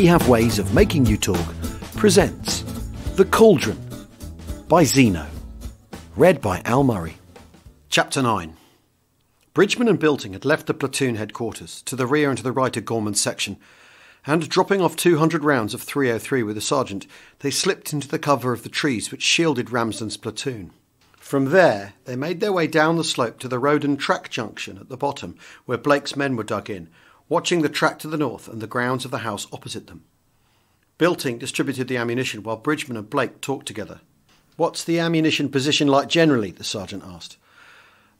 We Have Ways of Making You Talk presents The Cauldron by Zeno. Read by Al Murray. Chapter 9 Bridgman and Bilting had left the platoon headquarters to the rear and to the right of Gorman's section, and dropping off 200 rounds of 303 with the sergeant, they slipped into the cover of the trees which shielded Ramsden's platoon. From there, they made their way down the slope to the road and track junction at the bottom, where Blake's men were dug in, watching the track to the north and the grounds of the house opposite them. Bilting distributed the ammunition while Bridgman and Blake talked together. What's the ammunition position like generally? the sergeant asked.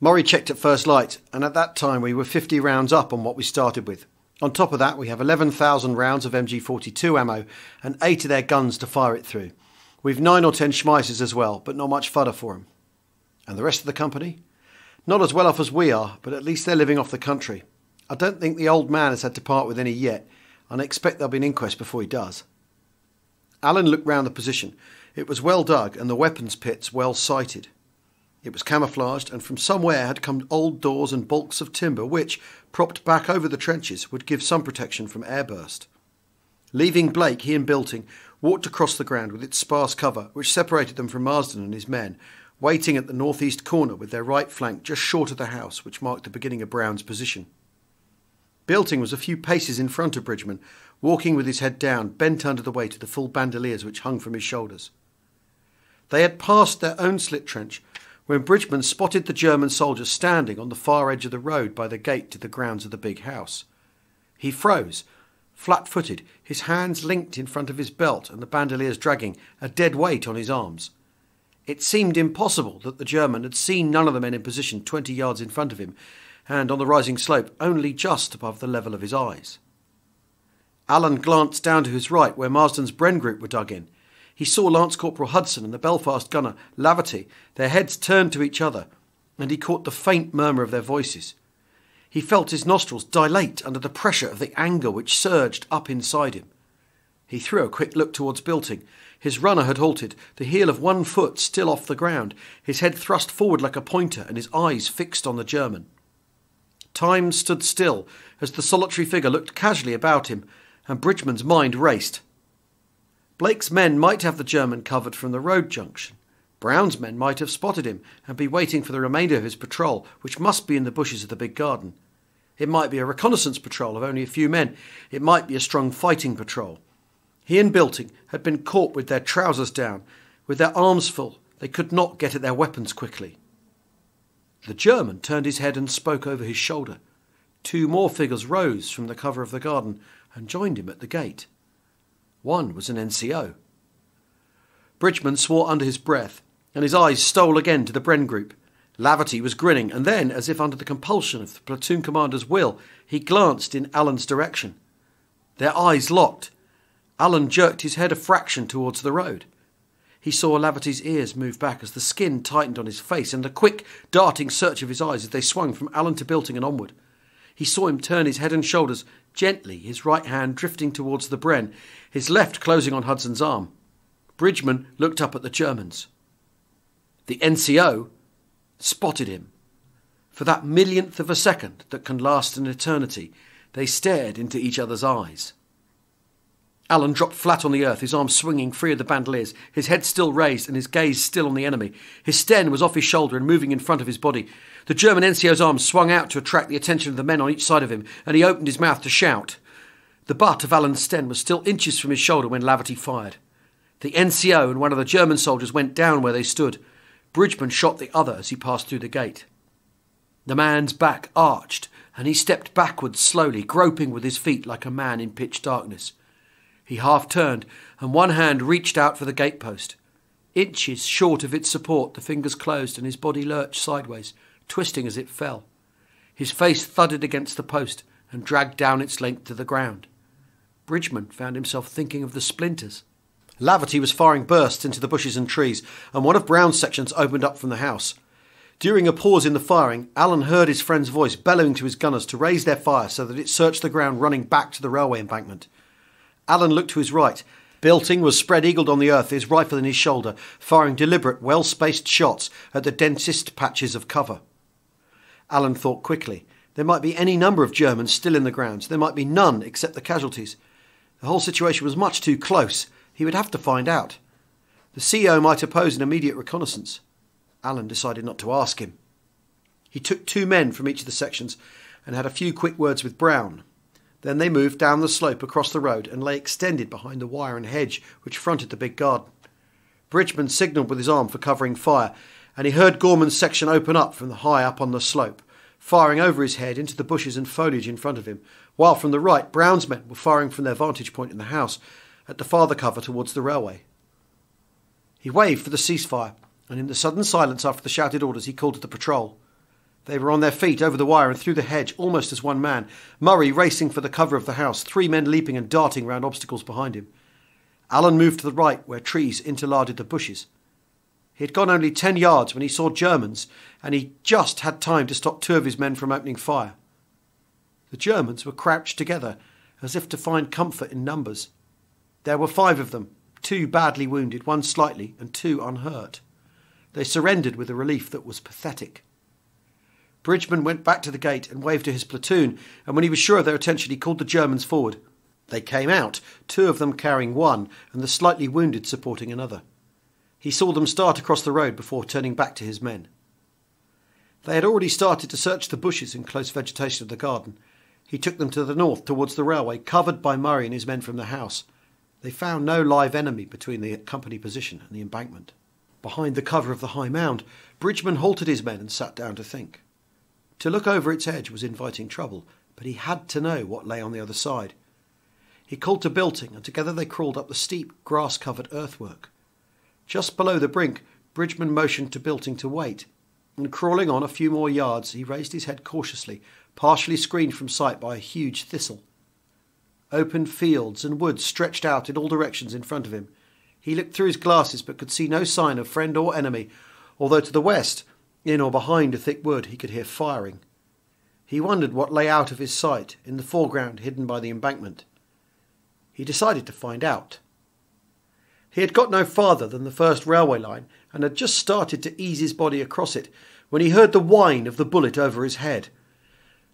Murray checked at first light, and at that time we were 50 rounds up on what we started with. On top of that, we have 11,000 rounds of MG 42 ammo and eight of their guns to fire it through. We've nine or ten Schmeissers as well, but not much fodder for 'em. And the rest of the company? Not as well off as we are, but at least they're living off the country. I don't think the old man has had to part with any yet, and I expect there'll be an inquest before he does. Alan looked round the position. It was well dug and the weapons pits well sighted. It was camouflaged, and from somewhere had come old doors and bulks of timber which, propped back over the trenches, would give some protection from airburst. Leaving Blake, he and Bilting walked across the ground with its sparse cover, which separated them from Marsden and his men, waiting at the northeast corner with their right flank just short of the house, which marked the beginning of Brown's position. Bilting was a few paces in front of Bridgman, walking with his head down, bent under the weight of the full bandoliers which hung from his shoulders. They had passed their own slit trench when Bridgman spotted the German soldier standing on the far edge of the road by the gate to the grounds of the big house. He froze, flat footed, his hands linked in front of his belt and the bandoliers dragging, a dead weight on his arms. It seemed impossible that the German had seen none of the men in position twenty yards in front of him, and on the rising slope only just above the level of his eyes. Alan glanced down to his right where Marsden's Bren group were dug in. He saw Lance Corporal Hudson and the Belfast gunner, Laverty, their heads turned to each other, and he caught the faint murmur of their voices. He felt his nostrils dilate under the pressure of the anger which surged up inside him. He threw a quick look towards Bilting. His runner had halted, the heel of one foot still off the ground, his head thrust forward like a pointer, and his eyes fixed on the German. Time stood still as the solitary figure looked casually about him, and Bridgman's mind raced. Blake's men might have the German covered from the road junction. Brown's men might have spotted him and be waiting for the remainder of his patrol, which must be in the bushes of the big garden. It might be a reconnaissance patrol of only a few men. It might be a strong fighting patrol. He and Bilting had been caught with their trousers down, with their arms full. They could not get at their weapons quickly. The German turned his head and spoke over his shoulder. Two more figures rose from the cover of the garden and joined him at the gate. One was an NCO. Bridgman swore under his breath, and his eyes stole again to the Bren group. Laverty was grinning, and then, as if under the compulsion of the platoon commander's will, he glanced in Alan's direction. Their eyes locked. Alan jerked his head a fraction towards the road. He saw Laverty's ears move back as the skin tightened on his face, and the quick, darting search of his eyes as they swung from Alan to Bilting and onward. He saw him turn his head and shoulders gently, his right hand drifting towards the Bren, his left closing on Hudson's arm. Bridgman looked up at the Germans. The NCO spotted him. For that millionth of a second that can last an eternity, they stared into each other's eyes. Alan dropped flat on the earth, his arms swinging free of the bandoliers, his head still raised and his gaze still on the enemy. His sten was off his shoulder and moving in front of his body. The German NCO's arms swung out to attract the attention of the men on each side of him, and he opened his mouth to shout. The butt of Alan's sten was still inches from his shoulder when Laverty fired. The NCO and one of the German soldiers went down where they stood. Bridgman shot the other as he passed through the gate. The man's back arched, and he stepped backwards slowly, groping with his feet like a man in pitch darkness. He half turned, and one hand reached out for the gatepost. Inches short of its support, the fingers closed, and his body lurched sideways, twisting as it fell. His face thudded against the post and dragged down its length to the ground. Bridgman found himself thinking of the splinters. Laverty was firing bursts into the bushes and trees, and one of Brown's sections opened up from the house. During a pause in the firing, Alan heard his friend's voice bellowing to his gunners to raise their fire so that it searched the ground running back to the railway embankment. Alan looked to his right. Bilting was spread eagled on the earth, his rifle in his shoulder, firing deliberate, well spaced shots at the densest patches of cover. Alan thought quickly. There might be any number of Germans still in the grounds. There might be none except the casualties. The whole situation was much too close. He would have to find out. The CO might oppose an immediate reconnaissance. Alan decided not to ask him. He took two men from each of the sections and had a few quick words with Brown. Then they moved down the slope across the road and lay extended behind the wire and hedge which fronted the big garden. Bridgman signalled with his arm for covering fire, and he heard Gorman's section open up from the high up on the slope, firing over his head into the bushes and foliage in front of him, while from the right Brown's men were firing from their vantage point in the house at the farther cover towards the railway. He waved for the ceasefire, and in the sudden silence after the shouted orders he called to the patrol. They were on their feet over the wire and through the hedge almost as one man, Murray racing for the cover of the house, three men leaping and darting round obstacles behind him. Alan moved to the right where trees interlarded the bushes. He had gone only ten yards when he saw Germans, and he just had time to stop two of his men from opening fire. The Germans were crouched together, as if to find comfort in numbers. There were five of them, two badly wounded, one slightly, and two unhurt. They surrendered with a relief that was pathetic. Bridgman went back to the gate and waved to his platoon, and when he was sure of their attention, he called the Germans forward. They came out, two of them carrying one, and the slightly wounded supporting another. He saw them start across the road before turning back to his men. They had already started to search the bushes and close vegetation of the garden. He took them to the north towards the railway, covered by Murray and his men from the house. They found no live enemy between the company position and the embankment. Behind the cover of the high mound, Bridgman halted his men and sat down to think. To look over its edge was inviting trouble, but he had to know what lay on the other side. He called to Bilting, and together they crawled up the steep, grass covered earthwork. Just below the brink, Bridgman motioned to Bilting to wait, and crawling on a few more yards, he raised his head cautiously, partially screened from sight by a huge thistle. Open fields and woods stretched out in all directions in front of him. He looked through his glasses but could see no sign of friend or enemy, although to the west, in or behind a thick wood, he could hear firing. He wondered what lay out of his sight, in the foreground hidden by the embankment. He decided to find out. He had got no farther than the first railway line and had just started to ease his body across it when he heard the whine of the bullet over his head.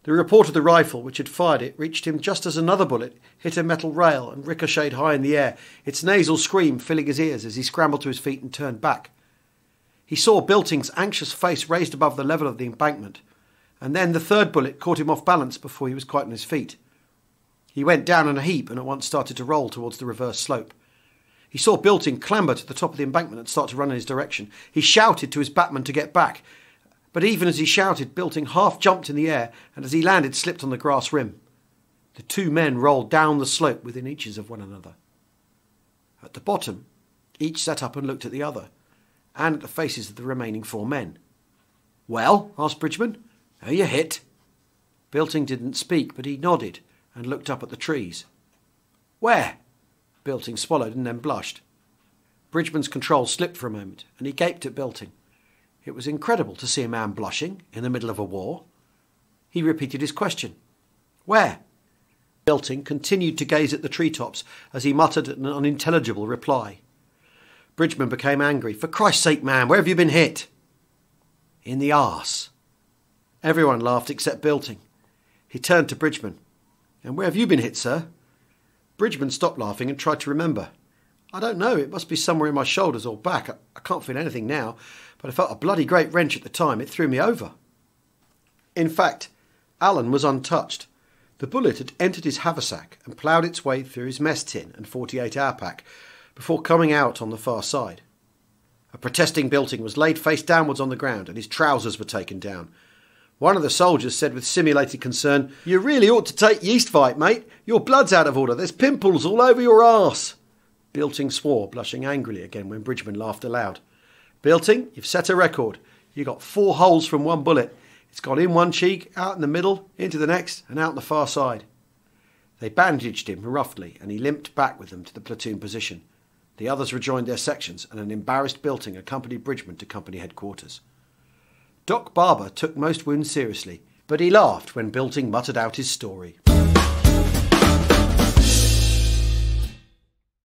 The report of the rifle which had fired it reached him just as another bullet hit a metal rail and ricocheted high in the air, its nasal scream filling his ears as he scrambled to his feet and turned back. He saw Bilting's anxious face raised above the level of the embankment, and then the third bullet caught him off balance before he was quite on his feet. He went down in a heap and at once started to roll towards the reverse slope. He saw Bilting clamber to the top of the embankment and start to run in his direction. He shouted to his batman to get back, but even as he shouted, Bilting half jumped in the air and as he landed slipped on the grass rim. The two men rolled down the slope within inches of one another. At the bottom, each sat up and looked at the other, and at the faces of the remaining four men. Well, asked Bridgman, are you hit? Bilting didn't speak, but he nodded and looked up at the trees. Where? Bilting swallowed and then blushed. Bridgman's control slipped for a moment, and he gaped at Bilting. It was incredible to see a man blushing in the middle of a war. He repeated his question. Where? Bilting continued to gaze at the treetops as he muttered an unintelligible reply. Bridgman became angry. For Christ's sake, man, where have you been hit? In the arse. Everyone laughed except Bilting. He turned to Bridgman. And where have you been hit, sir? Bridgman stopped laughing and tried to remember. I don't know, it must be somewhere in my shoulders or back. I, I can't feel anything now, but I felt a bloody great wrench at the time. It threw me over. In fact, Alan was untouched. The bullet had entered his haversack and ploughed its way through his mess tin and 48 hour pack before coming out on the far side. A protesting Bilting was laid face downwards on the ground and his trousers were taken down, one of the soldiers said with simulated concern, You really ought to take yeast fight, mate. Your blood's out of order. There's pimples all over your arse. Bilting swore, blushing angrily again when Bridgman laughed aloud. Bilting, you've set a record. You got four holes from one bullet. It's gone in one cheek, out in the middle, into the next, and out on the far side. They bandaged him roughly, and he limped back with them to the platoon position. The others rejoined their sections, and an embarrassed Bilting accompanied Bridgman to company headquarters. Doc Barber took most wounds seriously, but he laughed when Bilting muttered out his story.